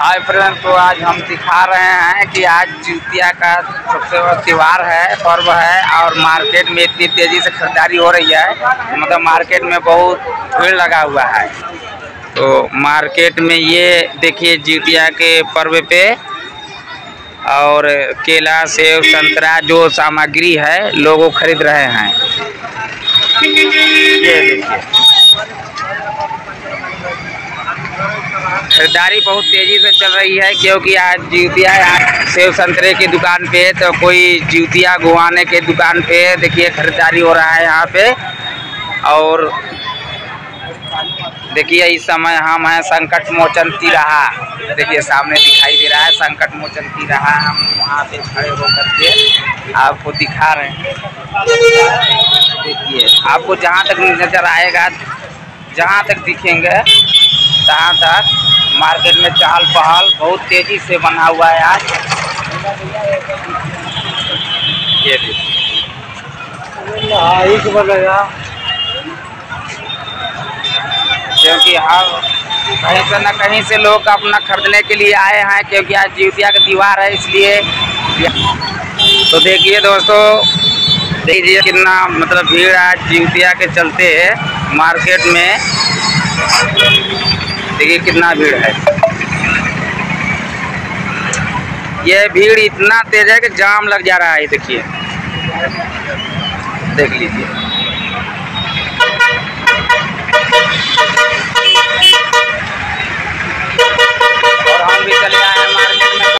Hi friend तो आज हम दिखा रहे हैं कि आज जितिया का सबसे बड़ा त्यौहार है, पर्व है, और मार्केट में इतनी तेज़ी से खरीदारी हो रही है। मतलब मार्केट में बहुत भीड़ लगा हुआ है। तो मार्केट में ये देखिए जितिया के पर्व पे, और केला, सेब, संतरा जो सामग्री है, लोग खरीद रहे हैं। ये देखिए। खरीदारी बहुत तेज़ी से चल रही है, क्योंकि आज जूतिया सेब संतरे की दुकान पे है तो कोई जूतिया गुआने के दुकान पे है। देखिए, खरीदारी हो रहा है यहाँ पे। और देखिए, इस समय हम हैं, संकट मोचन तिराहा देखिए, सामने दिखाई दे रहा है, संकट मोचन तिराहा हम वहाँ पे खड़े होकर के आपको दिखा रहे हैं। देखिए, आपको जहाँ तक नज़र आएगा, जहाँ तक दिखेंगे, तहाँ तक मार्केट में चहल पहल बहुत तेज़ी से बना हुआ है आज। ये क्योंकि हम कहीं से न कहीं से लोग अपना खरीदने के लिए आए हैं, क्योंकि आज जीवतिया का दीवार है, इसलिए तो देखिए दोस्तों, देखिए कितना मतलब भीड़ आज जीवतिया के चलते मार्केट में। देखिए कितना भीड़ है। ये भीड़ इतना तेज है कि जाम लग जा रहा है, देखिए। देख लीजिए।